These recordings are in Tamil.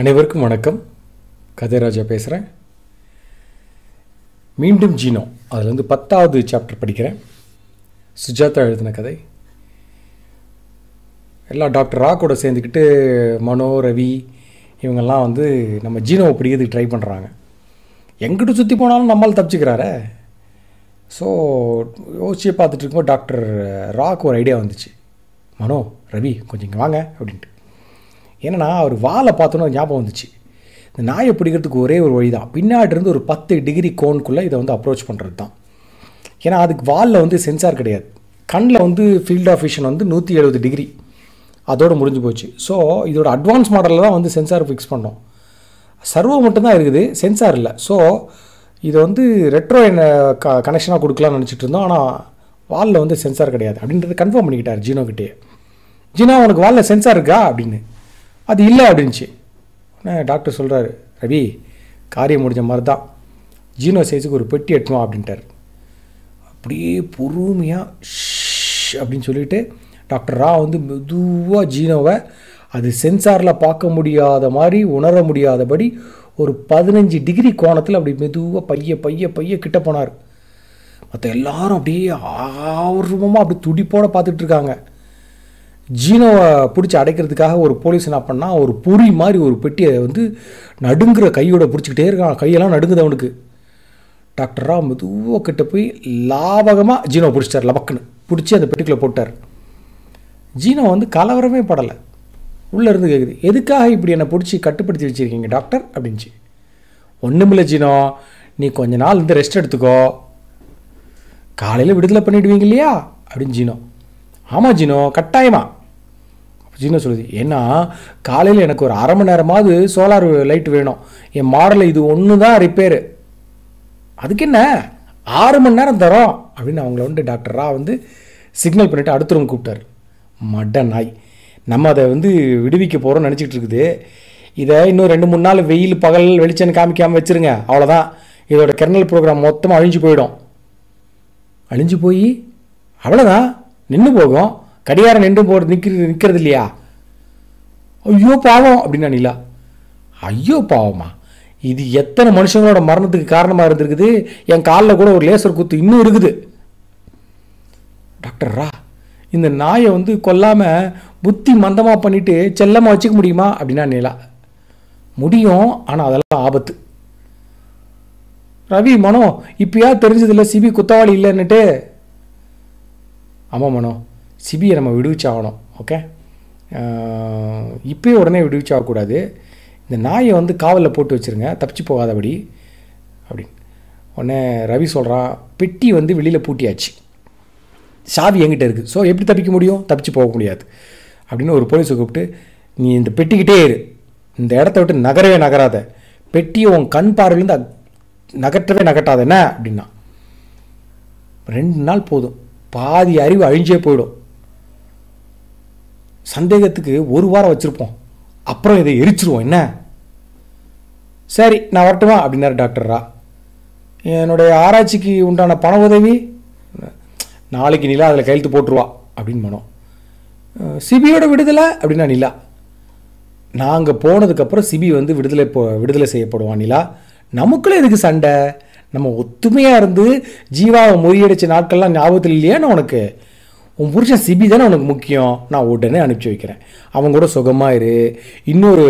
அனைவருக்கும் வணக்கம். கதைராஜா பேசுகிறேன் மீண்டும் ஜீனோ. அதில் வந்து பத்தாவது சாப்டர் படிக்கிறேன். சுஜாதா எழுதின கதை. எல்லாம் டாக்டர் ரா கூட சேர்ந்துக்கிட்டு மனோ ரவி இவங்கெல்லாம் வந்து நம்ம ஜீனோவை பிடிக்கிறதுக்கு ட்ரை பண்ணுறாங்க எங்கிட்ட சுற்றி போனாலும் நம்மால் தப்பிச்சுக்கிறாரே. ஸோ யோசிச்சு பார்த்துட்டு இருக்கும்போது டாக்டர் ராக்கு ஒரு ஐடியா வந்துச்சு. மனோ ரவி கொஞ்சம் இங்கே வாங்க அப்படின்ட்டு. ஏன்னா அவர் வாலை பார்த்தோன்னு ஞாபகம் வந்துச்சு. இந்த நாயை பிடிக்கிறதுக்கு ஒரே ஒரு வழி தான் பின்னாடி இருந்து ஒரு பத்து டிகிரி கோனுக்குள்ளே இதை வந்து அப்ரோச் பண்ணுறது தான் ஏன்னா அதுக்கு வாலில் வந்து சென்சார் கிடையாது. கண்ணில் வந்து ஃபீல்ட் ஆஃப் விஷன் வந்து நூற்றி எழுபது டிகிரி. அதோடு முடிஞ்சு போச்சு. ஸோ இதோட அட்வான்ஸ் மாடலில் தான் வந்து சென்சார் ஃபிக்ஸ் பண்ணோம். சர்வோ மட்டும்தான் இருக்குது சென்சார் இல்லை. ஸோ இதை வந்து ரெட்ரோ என்ன க கனெக்ஷனாக கொடுக்கலாம்னு நினச்சிட்டு இருந்தோம். ஆனால் வாலில் வந்து சென்சார் கிடையாது. அப்படின்றத கன்ஃபார்ம் பண்ணிக்கிட்டார் ஜீனோக்கிட்டே ஜீனா உனக்கு வாலில் சென்சார் இருக்கா? அப்படின்னு. அது இல்லை அப்படின்ச்சு உடனே டாக்டர் சொல்கிறாரு ரவி காரியம் முடிஞ்ச மாதிரி தான் ஜீனோ சைஸுக்கு ஒரு பெட்டி எட்டணும் அப்படின்ட்டார். அப்படியே பொறுமையாக அப்படின்னு சொல்லிட்டு டாக்டர் ரா வந்து மெதுவாக ஜீனோவை அது சென்சாரில் பார்க்க முடியாத மாதிரி உணர முடியாதபடி ஒரு பதினஞ்சு டிகிரி கோணத்தில் அப்படி மெதுவாக பைய பைய பைய கிட்ட போனார். மற்ற எல்லாரும் அப்படியே ஆர்வமாக அப்படி துடிப்போட பார்த்துட்ருக்காங்க இருக்காங்க. ஜீனோவை பிடிச்சி அடைக்கிறதுக்காக ஒரு போலீஸ் என்ன பண்ணால் ஒரு பொறி மாதிரி ஒரு பெட்டியை வந்து நடுங்குற கையோட பிடிச்சிக்கிட்டே இருக்கான். கையெல்லாம் நடுங்குது அவனுக்கு. டாக்டராக மெதுவாக கிட்ட போய் லாபகமாக ஜீனோ பிடிச்சிட்டார் லபக்குன்னு பிடிச்சி அந்த பெட்டிக்குள்ளே போட்டார். ஜீனோ வந்து கலவரமே படலை. உள்ளே இருந்து கேட்குது எதுக்காக இப்படி என்னை பிடிச்சி கட்டுப்படுத்தி வச்சுருக்கீங்க டாக்டர்? அப்படின்ச்சு. ஒன்றுமில்ல ஜீனோ நீ கொஞ்ச நாள் இருந்து ரெஸ்ட் எடுத்துக்கோ. காலையில் விடுதலை பண்ணிடுவீங்க இல்லையா? அப்படின்னு ஜீனோ. ஆமாம் ஜீனோ கட்டாயமா. ஜீனோ சொல்லுது. ஏன்னா காலையில் எனக்கு ஒரு அரை மணி நேரமாவது சோலார் லைட் வேணும். என் மாடலில் இது ஒன்று தான் ரிப்பேரு அதுக்கு என்ன? ஆறு மணி நேரம் தரோம். அப்படின்னு அவங்கள வந்து டாக்டர் ரா வந்து சிக்னல் பண்ணிவிட்டு அடுத்த ரூம் கூப்பிட்டார். மட நாய். நம்ம அதை வந்து விடுவிக்க போகிறோம்னு நினச்சிக்கிட்டு இருக்குது. இதை இன்னும் ரெண்டு மூணு நாள் வெயில் பகல் வெளிச்சம் காமிக்காமல் வச்சுருங்க. அவ்வளோதான் இதோட கெர்னல் ப்ரோக்ராம் மொத்தமாக அழிஞ்சு போயிடும். அழிஞ்சு போய் அவ்வளோதான் நின்று போகும். கடிகாரம் நின்று போகிறது நிற்கிறது நிற்கிறது இல்லையா? ஐயோ பாவம் அப்படின்னா நிலா. ஐயோ பாவமா. இது எத்தனை மனுஷங்களோட மரணத்துக்கு காரணமாக இருந்திருக்குது? என் காலில் கூட ஒரு லேசர் குத்து இன்னும் இருக்குது. டாக்டர் ரா இந்த நாயை வந்து கொல்லாமல் புத்தி மந்தமாக பண்ணிட்டு செல்லமாக வச்சுக்க முடியுமா? அப்படின்னா நிலா. முடியும் ஆனால் அதெல்லாம் ஆபத்து. ரவி மனோ இப்பயா தெரிஞ்சதில்ல சிபி குத்தவாளி இல்லைன்னுட்டு. ஆமாம் மனோ. சிபியை நம்ம விடுவிச்சாகணும் ஓகே இப்போயே உடனே விடுவிச்சாகக்கூடாது. இந்த நாயை வந்து காவலில் போட்டு வச்சுருங்க தப்பிச்சு போகாதபடி அப்படின்னு. உடனே ரவி சொல்கிறான் பெட்டி வந்து வெளியில் பூட்டியாச்சு. சாவி எங்கிட்ட இருக்குது ஸோ எப்படி தப்பிக்க முடியும்? தப்பிச்சு போக முடியாது. அப்படின்னு ஒரு போலீஸை கூப்பிட்டு நீ இந்த பெட்டிக்கிட்டே இரு. இந்த இடத்த விட்டு நகரவே நகராத. பெட்டியை உன் கண் பார்வையிலேருந்து நகற்றவே நகட்டாத என்ன? அப்படின்னா ரெண்டு நாள் போதும். பாதி அறிவு அழிஞ்சே போயிடும். சந்தேகத்துக்கு ஒரு வாரம் வச்சுருப்போம். அப்புறம் இதை எரிச்சிருவோம். என்ன? சரி நான் வரட்டுமா? அப்படின்னாரு டாக்டர் ரா. என்னுடைய ஆராய்ச்சிக்கு உண்டான பண உதவி நாளைக்கு நிலா அதில் கையெழுத்து போட்டுருவா அப்படின்னு பண்ணோம் சிபியோட விடுதலை அப்படின்னா நிலா. நாங்கள் போனதுக்கப்புறம் சிபி வந்து விடுதலை போ விடுதலை செய்யப்படுவான் நிலா. நமக்குள்ளே எதுக்கு சண்டை? நம்ம ஒத்துமையாக இருந்து ஜீவாவை முறியடித்த நாட்கள்லாம் ஞாபகத்தில் இல்லையான்னு உனக்கு? உன் புருஷன் சிபி தானே உனக்கு முக்கியம்? நான் உடனே அனுப்பிச்சி வைக்கிறேன். அவங்க கூட சுகமாக இரு. இன்னொரு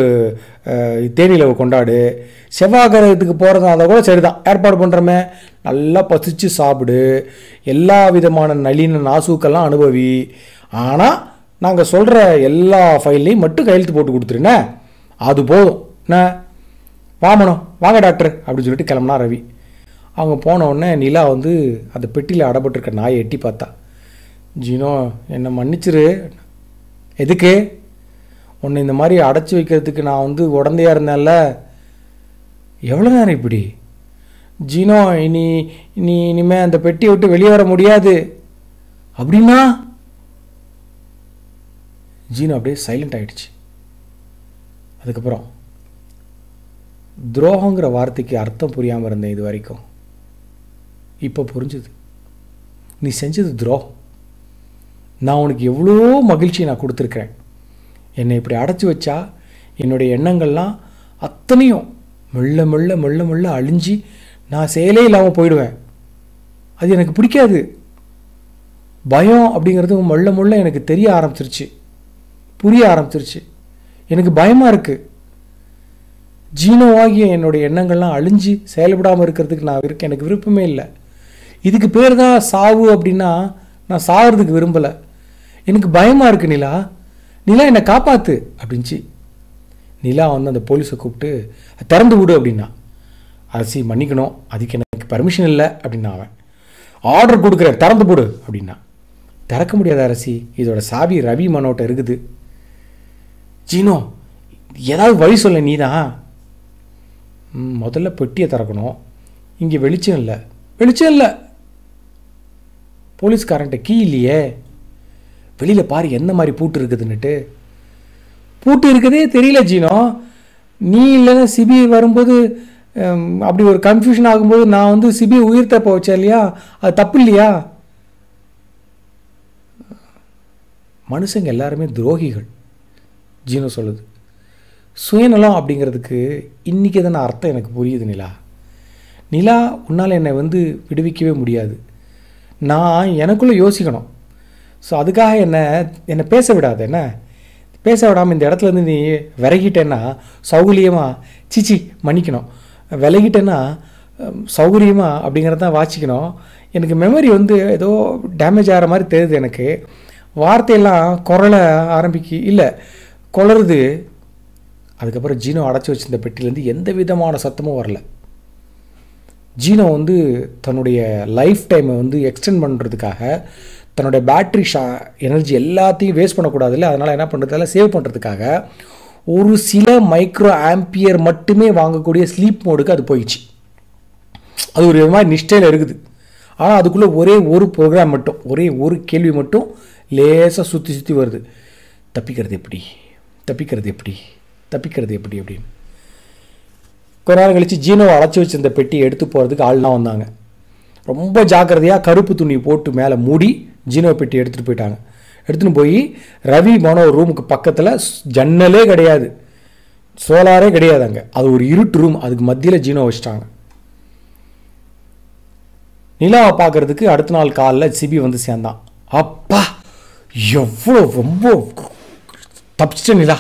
தேனிலவை கொண்டாடு. செவ்வாய்கிரகத்துக்கு போகிறதா அதை கூட சரிதான். ஏற்பாடு பண்ணுறமே நல்லா பசிச்சு சாப்பிடு. எல்லா விதமான நளின நாசூக்கெல்லாம் அனுபவி. ஆனால் நாங்கள் சொல்கிற எல்லா ஃபைல்லையும் மட்டும் கையெழுத்து போட்டு கொடுத்துருண்ணே. அது போதும். என்ன? வாமணும் வாங்க டாக்டர். அப்படின்னு சொல்லிட்டு கிளம்புனா ரவி. அவங்க போன உடனே நிலா வந்து அந்த பெட்டியில் அடப்பட்டிருக்க நாயை எட்டி பார்த்தா. ஜீனோ என்னை மன்னிச்சிரு. எதுக்கு? உன்னை இந்த மாதிரி அடைச்சி வைக்கிறதுக்கு நான் வந்து உடந்தையாக இருந்தேன்ல. எவ்வளோ நேரம் இப்படி? ஜீனோ இனி நீ இனிமேல் அந்த பெட்டியை விட்டு வெளியே வர முடியாது. அப்படின்னா? ஜீனோ அப்படியே சைலண்ட் ஆகிடுச்சு அதுக்கப்புறம் துரோகங்கிற வார்த்தைக்கு அர்த்தம் புரியாமல் இருந்தேன் இது வரைக்கும். இப்போ புரிஞ்சுது. நீ செஞ்சது துரோகம். நான் உனக்கு எவ்வளோ மகிழ்ச்சி நான் கொடுத்துருக்குறேன். என்னை இப்படி அடைச்சி வச்சா என்னுடைய எண்ணங்கள்லாம் அத்தனையும் மெல்ல மெல்ல மெல்ல மெல்ல அழிஞ்சு நான் செயலே இல்லாமல் போயிடுவேன். அது எனக்கு பிடிக்காது. பயம் அப்படிங்கிறது மெல்ல மெல்ல எனக்கு தெரிய ஆரம்பிச்சிருச்சு. புரிய ஆரம்பிச்சிருச்சு. எனக்கு பயமாக இருக்குது ஜீனோவாகிய என்னுடைய எண்ணங்கள்லாம் அழிஞ்சு செயல்படாமல் இருக்கிறதுக்கு நான் இருக்க எனக்கு விருப்பமே இல்லை. இதுக்கு பேர் தான் சாவு அப்படின்னா நான் சாகிறதுக்கு விரும்பலை. எனக்கு பயமாக இருக்குது நிலா. நிலா என்னை காப்பாத்து அப்படின்ச்சு நிலா வந்து அந்த போலீஸை கூப்பிட்டு திறந்து விடு அப்படின்னா. அரசி மன்னிக்கணும். அதுக்கு எனக்கு பர்மிஷன் இல்லை அப்படின்னா அவன். ஆர்டர் கொடுக்குற திறந்து போடு அப்படின்னா. திறக்க முடியாத அரசி இதோட சாவி ரவி மனோட்ட இருக்குது. ஜீனோ ஏதாவது வழி சொல்ல நீதான் ம், முதல்ல பெட்டியை திறக்கணும். இங்கே வெளிச்சம் இல்லை. வெளிச்சம் இல்லை. போலீஸ்காரன்ட்ட கீ இல்லையே. வெளியில் பாரு எந்த மாதிரி பூட்டு இருக்குதுன்னுட்டு. பூட்டு இருக்குதே தெரியல ஜீனோ. நீ இல்லைன்னா சிபி வரும்போது அப்படி ஒரு கன்ஃபியூஷன் ஆகும்போது நான் வந்து சிபி உயிர் தப்ப வச்சேன் இல்லையா? அது தப்பு இல்லையா? மனுஷங்க எல்லாருமே துரோகிகள் ஜீனோ சொல்லுது. சுயநலம் அப்படிங்கிறதுக்கு இன்றைக்கி தானே அர்த்தம் எனக்கு புரியுது நிலா. நிலா உன்னால் என்னை வந்து விடுவிக்கவே முடியாது. நான் எனக்குள்ளே யோசிக்கணும். ஸோ அதுக்காக என்ன என்னை பேச விடாது என்ன? பேச விடாமல் இந்த இடத்துல இருந்து நீ விலகிட்டேன்னா சௌகரியமாக சிச்சி மன்னிக்கணும். விலகிட்டேன்னா சௌகரியமாக அப்படிங்கிறத அப்படிங்கிறத வாசிக்கணும். எனக்கு மெமரி வந்து ஏதோ டேமேஜ் ஆகிற மாதிரி தெரியுது எனக்கு. வார்த்தையெல்லாம் குரலை ஆரம்பிக்கு இல்லை குளருது அதுக்கப்புறம் ஜீனோ அடைச்சி வச்சிருந்த பெட்டிலேருந்து எந்த விதமான சத்தமும் வரல. ஜீனோ வந்து தன்னுடைய லைஃப் டைமை வந்து எக்ஸ்டெண்ட் பண்ணுறதுக்காக தன்னுடைய பேட்ரி ஷா எனர்ஜி எல்லாத்தையும் வேஸ்ட் பண்ணக்கூடாதுல்ல. அதனால் என்ன பண்ணுறதால சேவ் பண்ணுறதுக்காக ஒரு சில மைக்ரோ ஆம்பியர் மட்டுமே வாங்கக்கூடிய ஸ்லீப் மோடுக்கு அது போயிடுச்சு. அது ஒரு மாதிரி நிஷ்டையில் இருக்குது. ஆனால் அதுக்குள்ளே ஒரே ஒரு ப்ரோக்ராம் மட்டும் ஒரே ஒரு கேள்வி மட்டும் லேசாக சுற்றி சுற்றி வருது. தப்பிக்கிறது எப்படி? தப்பிக்கிறது எப்படி? தப்பிக்கிறது எப்படி அப்படின்னு. கொஞ்ச நேரம் கழித்து ஜீனோவை அழைச்சி வச்சிருந்த பெட்டியை எடுத்து போகிறதுக்கு ஆள்லாம் வந்தாங்க. ரொம்ப ஜாக்கிரதையாக கருப்பு துணி போட்டு மேலே மூடி ஜீனோ பெட்டி எடுத்துகிட்டு போயிட்டாங்க. எடுத்துன்னு போய் ரவி மனோ ரூமுக்கு பக்கத்தில் ஜன்னலே கிடையாது. சோலாரே கிடையாது அங்கே. அது ஒரு இருட்டு ரூம் அதுக்கு மத்தியில் ஜீனோ வச்சிட்டாங்க. நிலாவை பார்க்கறதுக்கு அடுத்த நாள் காலைல சிபி வந்து சேர்ந்தான். அப்பா எவ்வளோ ரொம்ப தப்பிச்சிட்ட நிலா.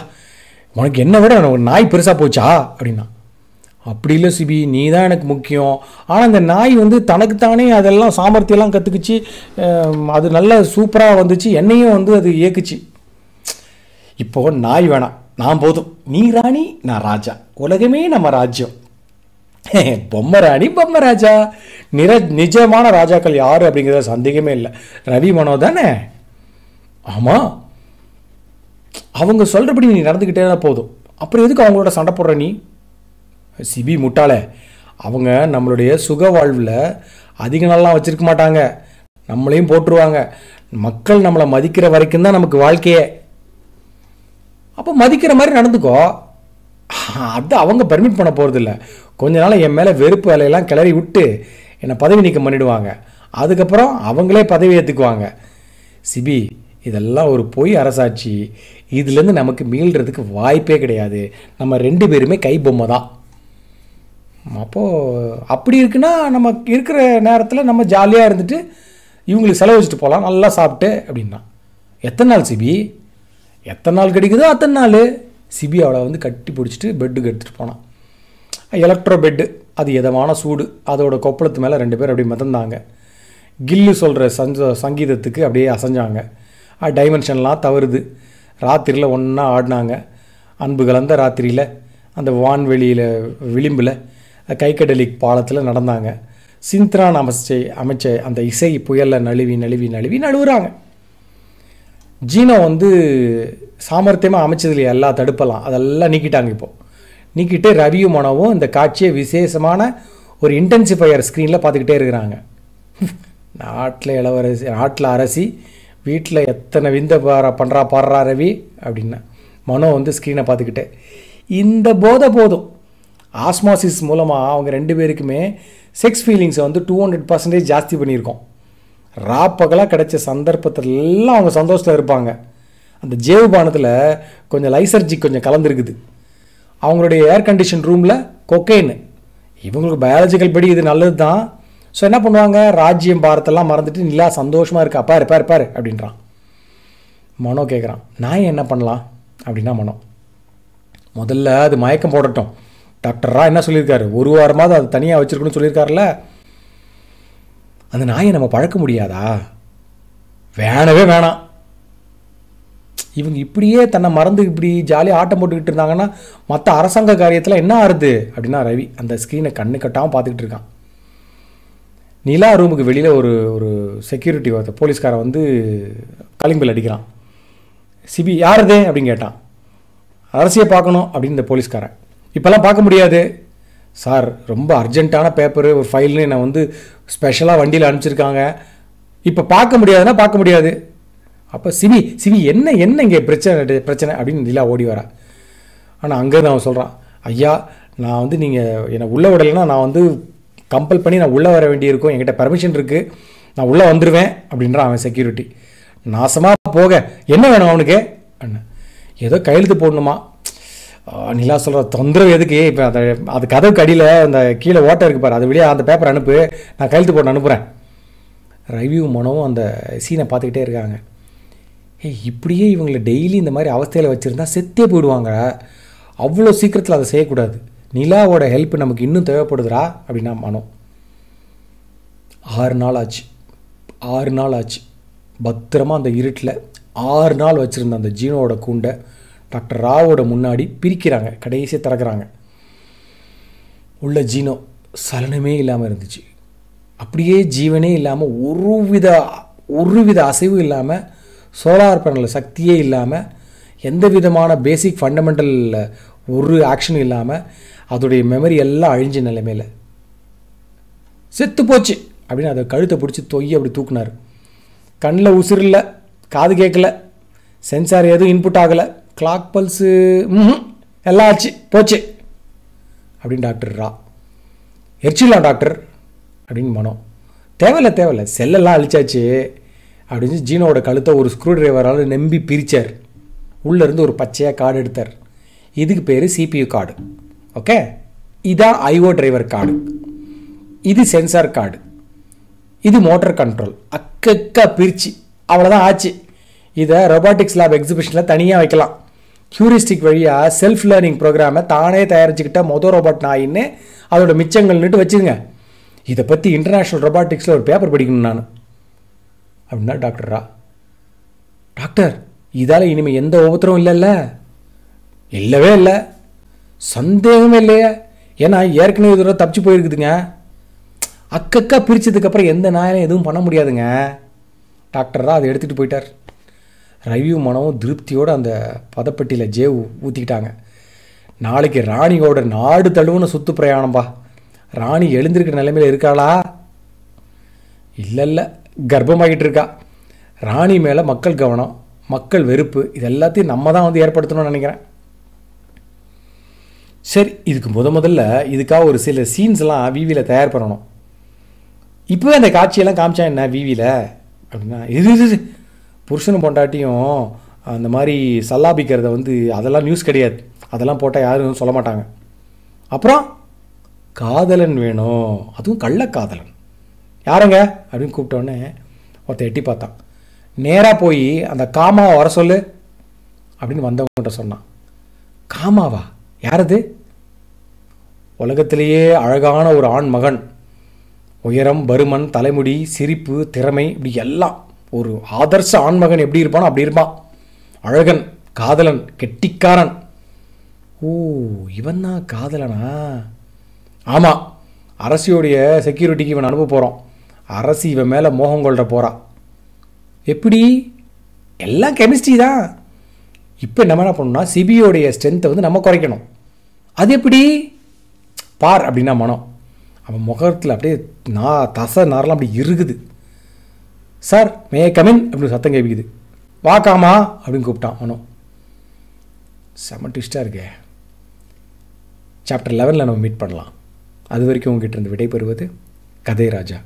உனக்கு என்ன விட உனக்கு நாய் பெருசாக போச்சா? அப்படின்னா. அப்படி இல்லை சிபி நீ தான் எனக்கு முக்கியம். ஆனால் அந்த நாய் வந்து தனக்குத்தானே அதெல்லாம் சாமர்த்தியெல்லாம் கற்றுக்குச்சு அது நல்ல சூப்பராக வந்துச்சு. என்னையும் வந்து அது இயக்குச்சு இப்போ நாய் வேணாம். நான் போதும். நீ ராணி நான் ராஜா. உலகமே நம்ம ராஜ்யம். பொம்மை ராணி பொம்மை ராஜா. நிர நிஜமான ராஜாக்கள் யார் அப்படிங்கிறத சந்தேகமே இல்லை. ரவி மனோ தானே? ஆமாம் அவங்க சொல்கிறபடி நீ நடந்துக்கிட்டே தான் போதும். அப்புறம் எதுக்கு அவங்களோட சண்டை போடுற நீ? சிபி முட்டாளே. அவங்க நம்மளுடைய சுக வாழ்வில் அதிக நாள்லாம் வச்சிருக்க மாட்டாங்க. நம்மளையும் போட்டுருவாங்க மக்கள் நம்மளை மதிக்கிற வரைக்கும் தான் நமக்கு வாழ்க்கையே. அப்போ மதிக்கிற மாதிரி நடந்துக்கோ. அது அவங்க பர்மிட் பண்ண போகிறதில்ல கொஞ்ச நாள் என் மேலே வெறுப்பு வேலையெல்லாம் கிளறி விட்டு என்னை பதவி நீக்கம் பண்ணிவிடுவாங்க அதுக்கப்புறம் அவங்களே பதவி ஏற்றுக்குவாங்க சிபி இதெல்லாம் ஒரு பொய் அரசாட்சி. இதுலேருந்து நமக்கு மீள்றதுக்கு வாய்ப்பே கிடையாது. நம்ம ரெண்டு பேருமே கை பொம்மை தான். அப்போது அப்படி இருக்குன்னா நம்ம இருக்கிற நேரத்தில் நம்ம ஜாலியாக இருந்துட்டு இவங்களுக்கு செலவு வச்சுட்டு போகலாம் நல்லா சாப்பிட்டு அப்படின்னா. எத்தனை நாள் சிபி? எத்தனை நாள் கிடைக்குதோ அத்தனை நாள். சிபி அவளை வந்து கட்டி பிடிச்சிட்டு பெட்டுக்கு எடுத்துகிட்டு போனான். எலக்ட்ரோ பெட்டு அது எதமான சூடு. அதோடய கொப்பளத்து மேலே ரெண்டு பேர் அப்படியே மிதந்தாங்க. கில்லு சொல்கிற சஞ்ச சங்கீதத்துக்கு அப்படியே அசைஞ்சாங்க. டைமென்ஷன்லாம் தவறுது. ராத்திரியில் ஒன்றா ஆடினாங்க. அன்பு கலந்த ராத்திரியில் அந்த வான்வெளியில் விளிம்பில் கைக்கடலி பாலத்தில் நடந்தாங்க. சிந்த்ரான் அமைச்சை அமைச்ச அந்த இசை புயலில் நழுவி நழுவி நழுவி நழுவுறாங்க. ஜீனோ வந்து சாமர்த்தியமாக அமைச்சது எல்லாம் எல்லா தடுப்பெல்லாம் அதெல்லாம் நீக்கிட்டாங்க இப்போது நீக்கிட்டு ரவியும் மனோவும் இந்த காட்சியை விசேஷமான ஒரு இன்டென்சிஃபையர் ஸ்க்ரீனில் பார்த்துக்கிட்டே இருக்கிறாங்க. நாட்டில் இளவரசி நாட்டில் அரசி வீட்டில் எத்தனை விந்த பாரா பண்ணுறா பாடுறா ரவி அப்படின்னா மனோ வந்து ஸ்க்ரீனை பார்த்துக்கிட்டே இந்த போதை போதும். ஆஸ்மாசிஸ் மூலமாக அவங்க ரெண்டு பேருக்குமே செக்ஸ் ஃபீலிங்ஸை வந்து டூ ஹண்ட்ரட் பர்சன்டேஜ் ஜாஸ்தி பண்ணியிருக்கோம். ராப்பகலாக கிடைச்ச சந்தர்ப்பத்திலெல்லாம் அவங்க சந்தோஷத்தில் இருப்பாங்க. அந்த ஜேவு பானத்தில் கொஞ்சம் லைசர்ஜி கொஞ்சம் கலந்துருக்குது. அவங்களுடைய ஏர் கண்டிஷன் ரூமில் கொக்கைன் இவங்களுக்கு பயாலஜிக்கல் படி இது நல்லது தான் ஸோ என்ன பண்ணுவாங்க? ராஜ்யம் பாரத்தெல்லாம் மறந்துட்டு நிலா சந்தோஷமாக இருக்கா? பாரு பாரு பாரு அப்படின்றான். மனோ கேட்குறான் நான் என்ன பண்ணலாம்? அப்படின்னா மனோ முதல்ல அது மயக்கம் போடட்டும். டாக்டர் ரா என்ன சொல்லியிருக்காரு? ஒரு வாரமாவது அது தனியாக வச்சிருக்கணும்னு சொல்லியிருக்காருல்ல? அந்த நாயை நம்ம பழக்க முடியாதா? வேணவே வேணாம். இவங்க இப்படியே தன்னை மறந்து இப்படி ஜாலியாக ஆட்டம் போட்டுக்கிட்டு இருந்தாங்கன்னா மற்ற அரசாங்க காரியத்தில் என்ன ஆறுது? அப்படின்னா ரவி அந்த ஸ்க்ரீனை கண்ணு கட்டாமல் பார்த்துக்கிட்டு இருக்கான். நிலா ரூமுக்கு வெளியில் ஒரு ஒரு செக்யூரிட்டி ஒருத்த போலீஸ்காரன் வந்து காலிங் பில் அடிக்கிறான். சிபி யாருது அப்படின்னு கேட்டான். அரசியை பார்க்கணும் அப்படின்னு இந்த போலீஸ்காரன். இப்போல்லாம் பார்க்க முடியாது. சார் ரொம்ப அர்ஜென்ட்டான பேப்பரு ஒரு ஃபைல்னு என்னை வந்து ஸ்பெஷலாக வண்டியில் அனுப்பிச்சிருக்காங்க. இப்போ பார்க்க முடியாதுன்னா பார்க்க முடியாது. அப்போ சிவி சிவி என்ன என்ன இங்கே பிரச்சனை பிரச்சனை அப்படின்னு நிலா ஓடி வரா. ஆனால் அங்கேருந்து அவன் சொல்கிறான் ஐயா நான் வந்து நீங்கள் என்னை உள்ளே விடலைன்னா நான் வந்து கம்பல் பண்ணி நான் உள்ளே வர வேண்டியிருக்கும். என்கிட்ட பர்மிஷன் இருக்குது நான் உள்ளே வந்துடுவேன் அப்படின்றான் அவன் செக்யூரிட்டி நாசமாக போக என்ன வேணும் அவனுக்கு? அண்ணன். ஏதோ கையெழுத்து போடணுமா? நிலா சொல்கிற தொந்தரவு எதுக்கு? இப்போ அந்த அது கதவுக்கு அடியில் அந்த கீழே ஓட்டை இருக்கு பாரு. அது வெளியே அந்த பேப்பர் அனுப்பு. நான் கழுத்து போட்டு அனுப்புகிறேன் ரவியூ மனவும் அந்த சீனை பார்த்துக்கிட்டே இருக்காங்க. ஏய் இப்படியே இவங்களை டெய்லி இந்த மாதிரி அவஸ்தையில் வச்சுருந்தா செத்தே போயிடுவாங்க. அவ்வளோ சீக்கிரத்தில் அதை செய்யக்கூடாது. நிலாவோட ஹெல்ப் நமக்கு இன்னும் தேவைப்படுதுடா அப்படின்னா மனம் ஆறு நாள் ஆச்சு. ஆறு நாள் ஆச்சு. பத்திரமா அந்த இருட்டில் ஆறு நாள் வச்சுருந்த அந்த ஜீனோட கூண்டை டாக்டர் ராவோட முன்னாடி பிரிக்கிறாங்க கடைசியாக திறக்கிறாங்க. உள்ள ஜீனோ சலனமே இல்லாமல் இருந்துச்சு. அப்படியே ஜீவனே இல்லாமல் ஒரு வித ஒரு வித அசைவும் இல்லாமல் சோலார் பேனல் சக்தியே இல்லாமல் எந்த விதமான பேசிக் ஃபண்டமெண்டல் ஒரு ஆக்ஷனும் இல்லாமல் அதோடைய மெமரி எல்லாம் அழிஞ்ச நிலைமையில். செத்து போச்சு அப்படின்னு அதை கழுத்தை பிடிச்சி தொய்ய அப்படி தூக்குனார். கண்ணில் உசுறு காது கேட்கல சென்சார் எதுவும் இன்புட் ஆகலை. கிளாக் பல்ஸு ம் எல்லாம் ஆச்சு போச்சு. அப்படின்னு டாக்டர் ரா. எரிச்சிடலாம் டாக்டர் அப்படின்னு மனோ தேவையில்ல தேவையில்ல செல்லெல்லாம் அழிச்சாச்சு. அப்படின்னு ஜீனோட கழுத்தை ஒரு ஸ்க்ரூ டிரைவரால் நம்பி பிரித்தார் உள்ளேருந்து ஒரு பச்சையாக கார்டு எடுத்தார். இதுக்கு பேர் சிபியு கார்டு. ஓகே? இதான் ஐஓ டிரைவர் கார்டு. இது சென்சார் கார்டு. இது மோட்டர் கண்ட்ரோல் அக்கக்கா பிரிச்சு. அவ்வளோதான் ஆச்சு. இதை ரொபாட்டிக்ஸ் லேப் எக்ஸிபிஷனில் தனியாக வைக்கலாம். ஹியூரிஸ்டிக் வழியாக செல்ஃப் லேர்னிங் ப்ரோக்ராமை தானே தயாரிச்சுக்கிட்ட மொதல் ரோபோட் நாயின்னு அதோட மிச்சங்கள்னுட்டு வச்சுருங்க இதை பற்றி இன்டர்நேஷ்னல் ரொபாட்டிக்ஸில் ஒரு பேப்பர் படிக்கணும் நான். அப்படின்னா டாக்டரா டாக்டர் இதால் இனிமேல் எந்த உபத்திரமும் இல்லைல்ல? இல்லவே இல்லை. சந்தேகமே இல்லையே. ஏன்னா ஏற்கனவே இது தடவை தப்பிச்சு போயிருக்குதுங்க. அக்கக்கா பிரித்ததுக்கப்புறம் எந்த நாயனும் எதுவும் பண்ண முடியாதுங்க. டாக்டர் தான் அதை எடுத்துகிட்டு போயிட்டார். ரவியும் மனமும் திருப்தியோடு அந்த பதப்பட்டியில் ஜே ஊற்றிக்கிட்டாங்க நாளைக்கு ராணியோட நாடு தழுவுன சுத்து பிரயாணம்பா ராணி எழுந்திருக்கிற நிலைமையில் இருக்காளா? இல்லை இல்லை கர்ப்பமாகிட்டு இருக்கா. ராணி மேலே மக்கள் கவனம் மக்கள் வெறுப்பு இது எல்லாத்தையும் நம்ம தான் வந்து ஏற்படுத்தணும்னு நினைக்கிறேன். சரி இதுக்கு முத முதல்ல இதுக்காக ஒரு சில சீன்ஸ்லாம் விவியில் தயார் பண்ணணும். இப்போவே அந்த காட்சியெல்லாம் காமிச்சா என்ன விவியில் அப்படின்னா இது இது இது. புருஷனும் பொண்டாட்டியும் அந்த மாதிரி சல்லாபிக்கிறத வந்து அதெல்லாம் நியூஸ் கிடையாது. அதெல்லாம் போட்டால் யாரும் சொல்ல மாட்டாங்க. அப்புறம் காதலன் வேணும். அதுவும் கள்ளக்காதலன் யாருங்க? அப்படின்னு கூப்பிட்டோன்னே ஒருத்தன் எட்டி பார்த்தான். நேராக போய் அந்த காமாவை வர சொல்லு அப்படின்னு வந்தவங்ககிட்ட சொன்னான். காமாவா? யாரது? உலகத்திலேயே அழகான ஒரு ஆண் மகன் உயரம் பருமன் தலைமுடி சிரிப்பு திறமை இப்படி எல்லாம். ஒரு ஆதர்ச ஆண்மகன் எப்படி இருப்பானோ அப்படி இருப்பான். அழகன் காதலன் கெட்டிக்காரன். ஓ இவன் தான் காதலனா? ஆமாம் அரசியோடைய செக்யூரிட்டிக்கு இவன் அனுப்ப போகிறோம் அரசி இவன் மேலே மோகம் கொள்கிற போகிறா எப்படி? எல்லாம் கெமிஸ்ட்ரி தான். இப்போ நம்ம என்ன பண்ணணும்னா சிபியோடைய ஸ்ட்ரென்த்தை வந்து நம்ம குறைக்கணும். அது எப்படி? பார் அப்படின்னா மனம். அவன் முகத்தில் அப்படியே நான் தசை நாரெல்லாம் அப்படி இருக்குது சார் மே கமின் அப்படின்னு சத்தம் கேட்குது. வாக்காமா அப்படின்னு கூப்பிட்டான் மனோ. செம ட்விஸ்டாக இருக்கே. சாப்டர் லெவனில் நம்ம மீட் பண்ணலாம். அது வரைக்கும் உங்ககிட்ட இருந்து விடைபெறுவது கதை ராஜா